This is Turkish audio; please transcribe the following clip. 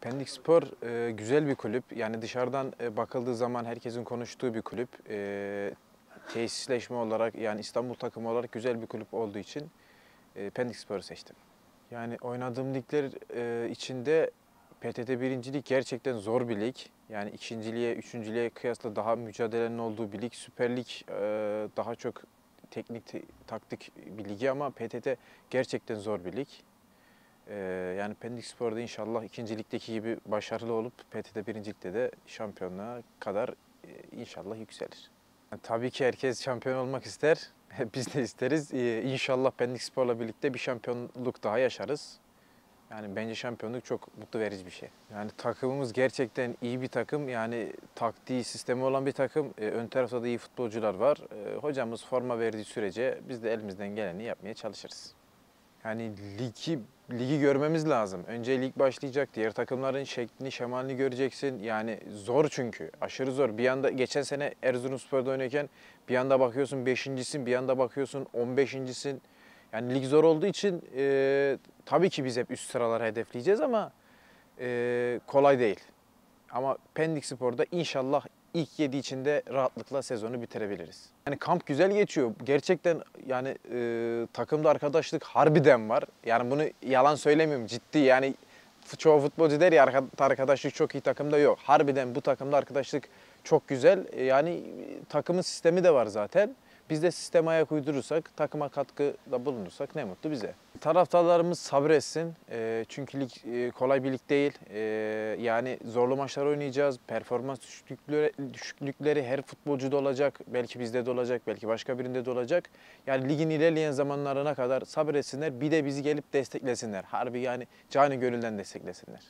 Pendik Spor e, güzel bir kulüp. Yani dışarıdan e, bakıldığı zaman herkesin konuştuğu bir kulüp. E, tesisleşme olarak yani İstanbul takımı olarak güzel bir kulüp olduğu için e, Pendik Spor'u seçtim. Yani oynadığım ligler e, içinde PTT birincilik gerçekten zor bir lig. Yani ikinciliğe, üçüncülüğe kıyasla daha mücadelenin olduğu bir lig. Süper Lig e, daha çok teknik, te- taktik bir ligi ama PTT gerçekten zor bir lig. Ee, yani Pendik Spor'da inşallah ikincilikteki gibi başarılı olup PTT birincilikte de şampiyonluğa kadar e, inşallah yükselir. Yani tabii ki herkes şampiyon olmak ister. Biz de isteriz. Ee, inşallah Pendik Spor'la birlikte bir şampiyonluk daha yaşarız. Yani bence şampiyonluk çok mutlu verici bir şey. Yani takımımız gerçekten iyi bir takım. Yani taktiği, sistemi olan bir takım. Ee, ön tarafta da iyi futbolcular var. Ee, hocamız forma verdiği sürece biz de elimizden geleni yapmaya çalışırız. Yani ligi, ligi görmemiz lazım. Önce lig başlayacak. Diğer takımların şeklini, şemalini göreceksin. Yani zor çünkü. Aşırı zor. Bir anda geçen sene Erzurumspor'da oynarken bir anda bakıyorsun 5.sin, bir anda bakıyorsun 15.sin. Yani lig zor olduğu için e, tabii ki biz hep üst sıraları hedefleyeceğiz ama e, kolay değil. Ama Pendik Spor'da inşallah ilk 7 içinde rahatlıkla sezonu bitirebiliriz. Yani kamp güzel geçiyor. Gerçekten yani e, takımda arkadaşlık harbiden var. Yani bunu yalan söylemiyorum ciddi. Yani çoğu futbolcu der ya "Arka- arkadaşlık çok iyi takımda yok. Harbiden bu takımda arkadaşlık çok güzel. E, Yani e, takımın sistemi de var zaten. Biz de sisteme ayak uydurursak, takıma katkıda bulunursak ne mutlu bize. Taraftarlarımız sabretsin. E, çünkü lig e, kolay bir lig değil. E, yani zorlu maçlar oynayacağız. Performans düşüklükleri, düşüklükleri her futbolcuda olacak. Belki bizde de olacak, belki başka birinde de olacak. Yani ligin ilerleyen zamanlarına kadar sabretsinler. Bir de bizi gelip desteklesinler. Harbi yani canı gönülden desteklesinler.